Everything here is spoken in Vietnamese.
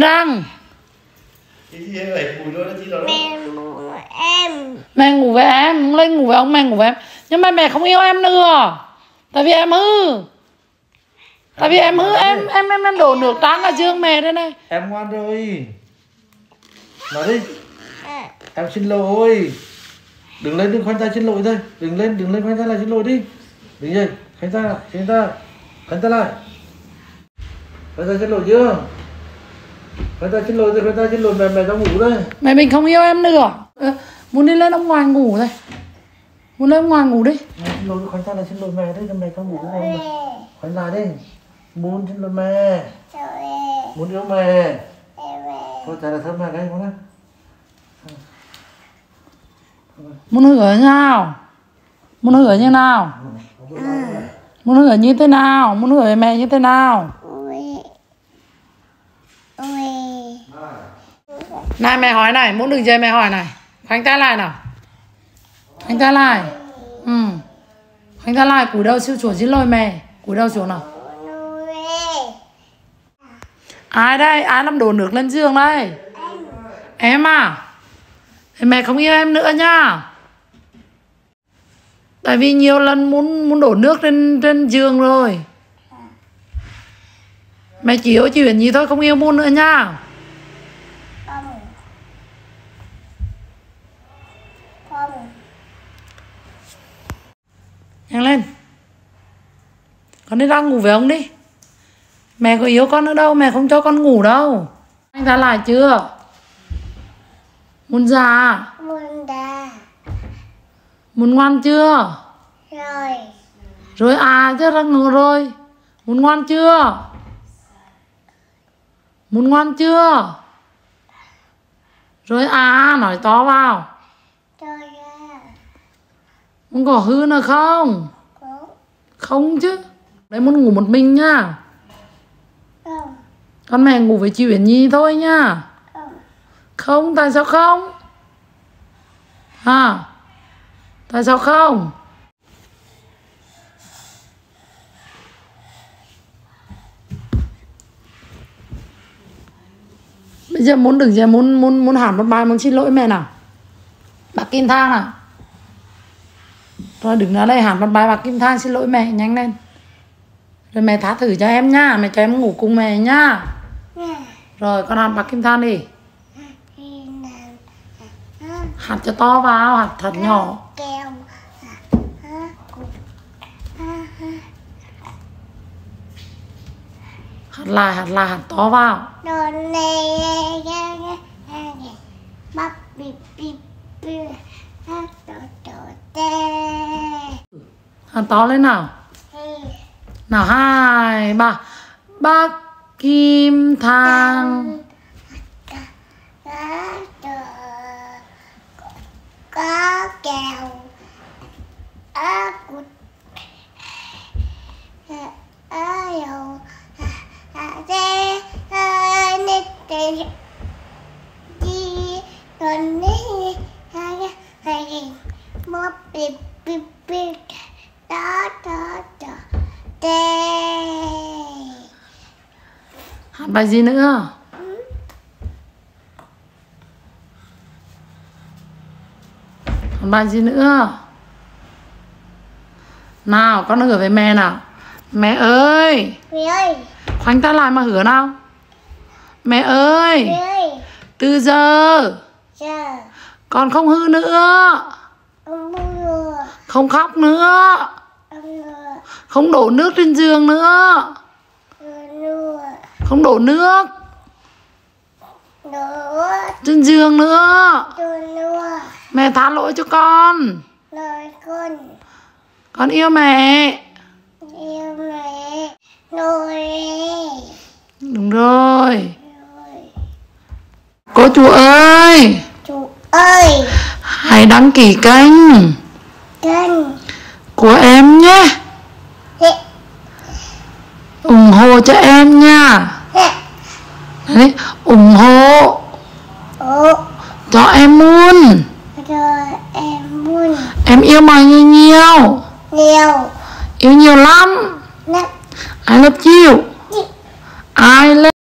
em đó. mẹ mua em mẹ ngủ với em lên ngủ với ông mẹ ngủ với em nhưng mà mẹ không yêu em nữa tại vì em hư tại vì em hư em em em em đổ nước trắng ở giường mẹ đây này Em ngoan rồi. Nói đi. Em xin lỗi. Đừng lên đừng khoanh tay xin lỗi thôi. Đừng lên đừng lên khoanh tay lại xin lỗi đi. Đừng dậy. Khoanh tay lại. Khoanh tay. Khoanh tay lại. Khoanh tay xin lỗi chưa? Khoanh tay xin lỗi rồi. Khoanh tay xin lỗi mẹ mẹ đang ngủ đây. mẹ mình không yêu em nữa Ờ, muốn đi lên ông ngoài ngủ thôi muốn lên ông ngoài ngủ đi Mẹ xin lỗi khoanh tay lại xin lỗi mẹ đấy. Mẹ đang ngủ không? Khoanh lại đi. Muốn xin lỗi mẹ. Muốn yêu mẹ. Thôi trả lời thơm mẹ đây. Con đây. muốn hửa nhau muốn hửa như nào muốn hửa như thế nào muốn hửa mẹ như thế nào này mẹ hỏi này muốn đừng dây mẹ hỏi này. Khoanh tay lại nào. Khoanh tay lại. Ừ. Khoanh tay lại cúi đầu siêu chuột xin lỗi mẹ cúi đầu xuống nào? Ai đây? Ai làm đổ nước lên giường đây? Em à? Thì mẹ không yêu em nữa nha. Tại vì nhiều lần muốn muốn đổ nước trên trên giường rồi. Mẹ chỉ có chuyện gì thôi, không yêu muôn nữa nha không không nhanh lên. Con đi ra ngủ với ông đi. Mẹ có yêu con nữa đâu mẹ không cho con ngủ đâu. Anh ta lại chưa? Muốn già? Muốn đà muốn ngoan chưa? Rồi. Rồi à chứ ra ngủ rồi. Muốn ngoan chưa? Muốn ngoan chưa rồi à nói to vào. Muốn có hư nữa không? Không. Chứ. Đấy muốn ngủ một mình nha. Không. Con mẹ ngủ với chị Uyển Nhi thôi nha. Không. Không tại sao không? À tại sao không giờ muốn đừng giờ muốn muốn muốn hẳn một bài muốn xin lỗi mẹ nào. Bác kim thang nào rồi đừng nói đây hẳn một bài bác kim thang xin lỗi mẹ nhanh lên. Rồi mẹ tha thử cho em nha mẹ cho em ngủ cùng mẹ nha. Nha rồi con hạt bạc kim than đi. Hạt cho to vào hạt thật nhỏ hạt lại hạt lại hạt to vào hạt to lên nào. Nào hai ba. Bác kim thang cá đồ có kèo á cụt á dầu à thế à nít tê chi còn nít hai hai một bịp bịp bịp đó đó đó. Tê. Hạt bài gì nữa? Hạt bài gì nữa? Nào con hứa với mẹ nào. Mẹ ơi! Mẹ ơi, khoanh tay lại mà hứa nào. Mẹ ơi! Mẹ ơi, từ giờ! Giờ! Con không hư nữa. Mua không khóc nữa. Không đổ nước trên giường nữa. Không đổ nước trên giường nữa. Mẹ tha lỗi cho con. Con yêu mẹ. Yêu mẹ đúng rồi rồi. Cô chú ơi. Chú ơi. Hãy đăng ký kênh kênh của em nhé. Hệ ủng hộ cho em nha. Hệ Đấy, ủng hộ. Cho em rồi em muốn em yêu mọi người nhiều? Nhiều. Yêu nhiều lắm. Lắm I love you I love